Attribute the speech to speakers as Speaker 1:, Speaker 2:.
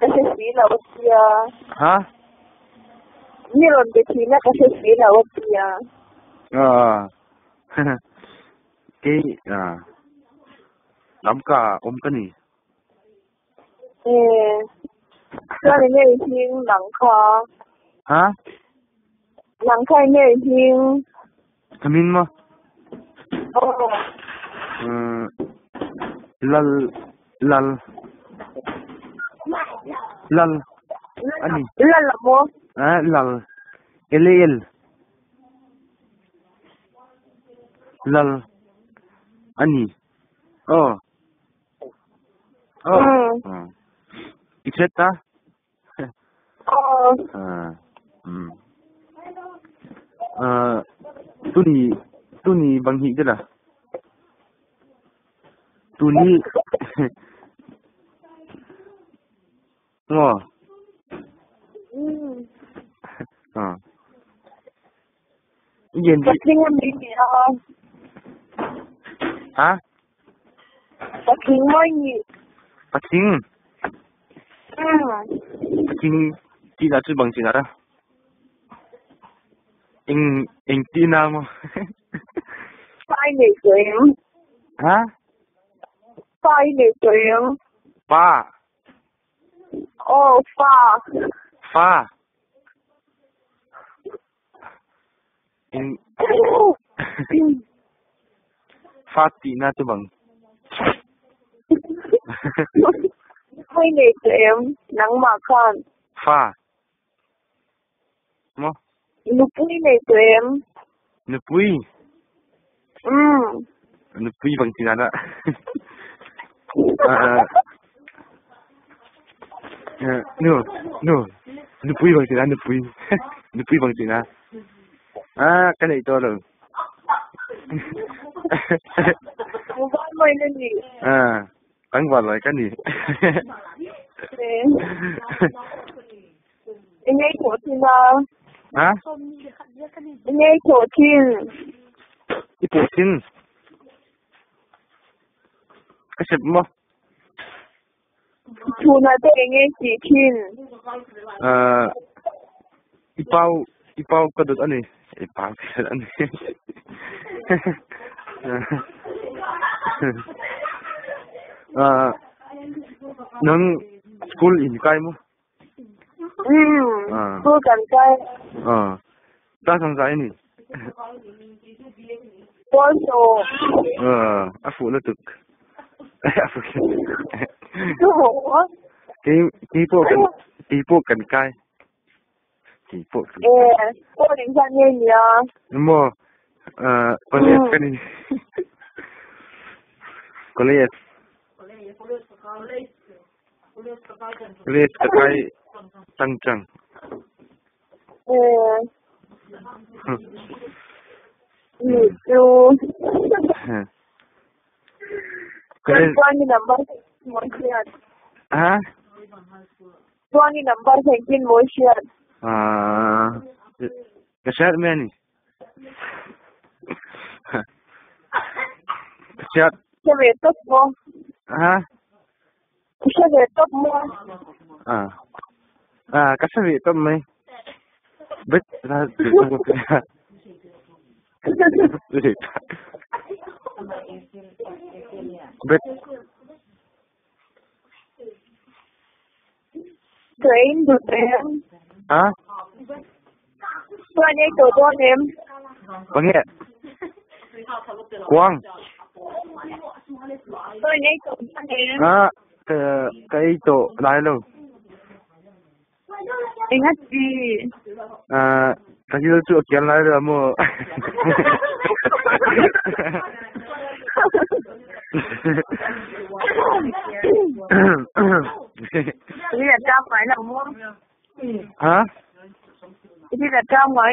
Speaker 1: Cái cái là vật gì à?
Speaker 2: ha
Speaker 1: cái cái vật gì à?
Speaker 2: ờ. Cái à lắm cả ôm cái này.
Speaker 1: Ê, cho nên nghe tiếng nắng kho,
Speaker 2: ha
Speaker 1: nắng khai nghe tiếng,
Speaker 2: thầm in mà.
Speaker 1: Ờ,
Speaker 2: ừ lal lal lal.
Speaker 1: Ani. Lal lah, mo.
Speaker 2: Ha lal. El-el, lal. Ani. Mm. Hmm. Oh oh
Speaker 1: hmm.
Speaker 2: Uh. ikreta?
Speaker 1: Oh.
Speaker 2: Ah, hmm. Uh, tu ni tu ni bang hi je lah. Tu ni ngò
Speaker 1: ừ,
Speaker 2: ờ. Cái đi.
Speaker 1: tiếng em đi gì đó,
Speaker 2: hả? Cái
Speaker 1: tiếng mới gì,
Speaker 2: phát sinh
Speaker 1: ừ,
Speaker 2: phát sinh chỉ là chữ bằng chữ nào đó anh tin nào mà
Speaker 1: phai để tuyển,
Speaker 2: hả?
Speaker 1: Phai để tuyển,
Speaker 2: ba
Speaker 1: โอ้ฟ้า
Speaker 2: ฟ้าอินฟาตีน่าจะบัง
Speaker 1: ไม่เนกเอมนังมาข้าน
Speaker 2: ฟ้าม
Speaker 1: อนุปุยเนกเอม
Speaker 2: นุปุย
Speaker 1: อืม
Speaker 2: นุปุยบังทีนั้นอ่ะ à à no no nupui bằng chữ nào nupui nupui bằng chữ nào à cái này to rồi.
Speaker 1: Gì,
Speaker 2: à bắn vào lại cái gì
Speaker 1: Ê, anh ấy của thiên nào,
Speaker 2: hả?
Speaker 1: Anh ấy của thiên, cái
Speaker 2: bộ xin cái sếp mo à cái bao cái bao có được anh này cái bao cái anh này à nâng school in cái mo
Speaker 1: ừ, À. tôi cần cái,
Speaker 2: ờ ta sang cái này
Speaker 1: tôi số,
Speaker 2: ờ à phụ nó thực. À phụ ตีตีพวกกันตีพวกกันไกลตีพวกเออ
Speaker 1: พวกนี้ยังเยอะ
Speaker 2: นี่มอเอ่อคนเล็กกันนี่คนเล็กคนเล็กคนเล็กไกลตั้งจัง
Speaker 1: เออนี่ดู
Speaker 2: คือ
Speaker 1: ตอนนี้นําบ่มันเครียด
Speaker 2: ฮะ
Speaker 1: Johnny number thinking more sure.
Speaker 2: Ah, kasiat man. Kasiat.
Speaker 1: Kasiat mo.
Speaker 2: Ha?
Speaker 1: Kasiat mo.
Speaker 2: Ah. Ah, kasiat mo. Bet, bet.
Speaker 1: Kasiat. Train to train.
Speaker 2: hả
Speaker 1: Tôi nhảy tổ tôi em.
Speaker 2: có nghe quang
Speaker 1: Tôi nhảy tổ tôi em.
Speaker 2: à cái cái tổ lại luôn
Speaker 1: Ingat gì?
Speaker 2: à cái gì chỗ kiến lại rồi mà Cái
Speaker 1: gì là trong phải là mua?
Speaker 2: hả
Speaker 1: gì là trong phải